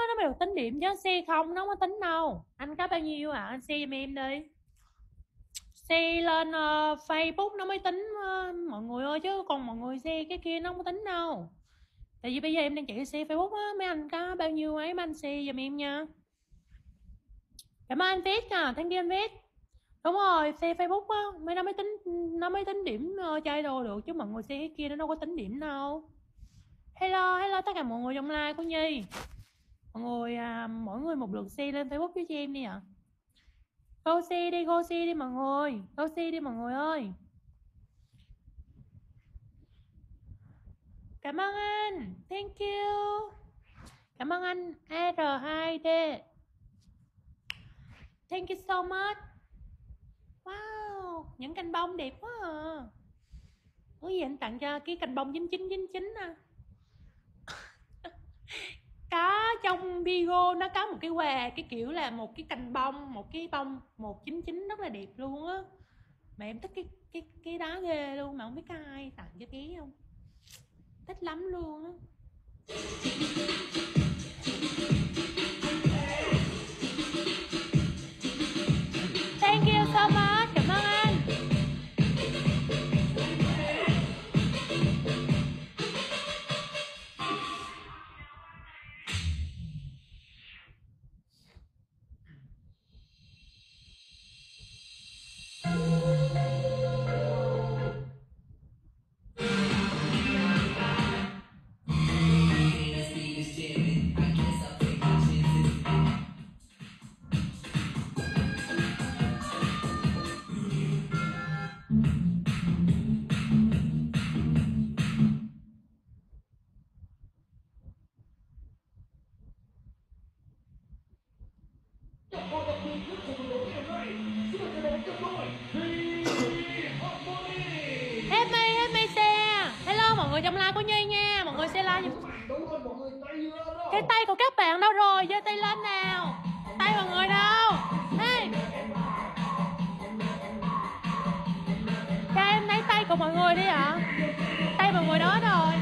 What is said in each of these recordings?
á nó mới được tính điểm chứ xe không? Nó không có tính đâu. Anh có bao nhiêu à anh xe giùm em đi. Xe lên uh, facebook nó mới tính uh, mọi người ơi chứ còn mọi người xe cái kia nó không có tính đâu. Tại vì bây giờ em đang chạy xe facebook á mấy anh có bao nhiêu ấy mấy anh xe giùm em nha. Cảm ơn anh viết à thank you anh viết. Đúng rồi xe facebook á mấy nó mới tính nó mới tính điểm uh, chơi đồ được chứ mọi người xe cái kia nó đâu có tính điểm đâu. Hello hello tất cả mọi người trong live của nhi mọi người à, mỗi người một lượt xe lên facebook với chị em đi ạ. À. go xe đi go xe đi mọi người go xe đi mọi người ơi. Cảm ơn anh thank you. Cảm ơn anh r2d thank you so much. Wow những cành bông đẹp quá à. Có gì anh tặng cho cái cành bông 9999 à có trong Vigo nó có một cái quà cái kiểu là một cái cành bông, một cái bông 199 rất là đẹp luôn á. Mà em thích cái cái cái đó ghê luôn, mà không biết có ai tặng cho ký không? Thích lắm luôn á. Nhi nha mọi người xe like giùm- cái tay của các bạn đâu rồi giơ tay lên nào. Tay mọi người đâu. Hey. cho em lấy tay của mọi người đi ạ. Tay mọi người đó rồi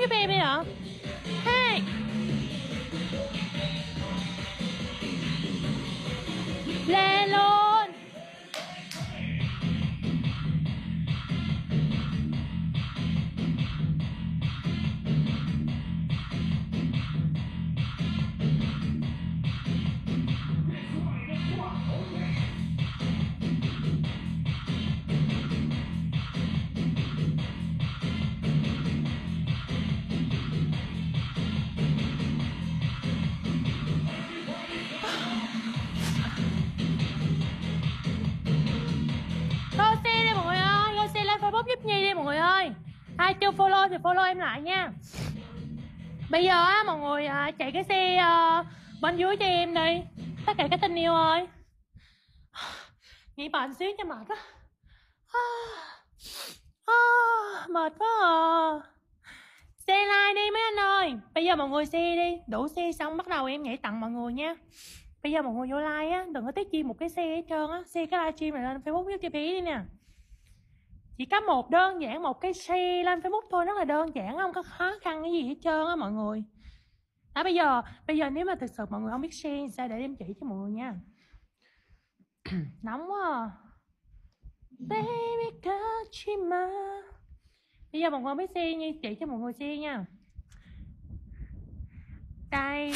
like lên facebook giúp em đi ạ hey Ai chưa follow thì follow em lại nha. Bây giờ á mọi người à, chạy cái xe à, bên dưới cho em đi. Tất cả các tình yêu ơi. Nghỉ bệnh xíu cho mệt á à, à, Mệt quá à. Xe like đi mấy anh ơi. Bây giờ mọi người xe đi. Đủ xe xong bắt đầu em nhảy tặng mọi người nha. Bây giờ mọi người vô like á Đừng có tiết chi một cái xe hết trơn á. Xe cái livestream này lên facebook giúp cho bé đi nè. Chỉ có một đơn giản, Một cái xe lên facebook thôi, Rất là đơn giản, Không có khó khăn cái gì hết trơn á mọi người. Đó, bây giờ Bây giờ nếu mà thực sự mọi người không biết xe thì Sao để em chỉ cho mọi người nha. Nóng quá à. Baby Kachima Bây giờ mọi người biết xe như chỉ cho mọi người xe nha. Đây.